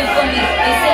el cómic.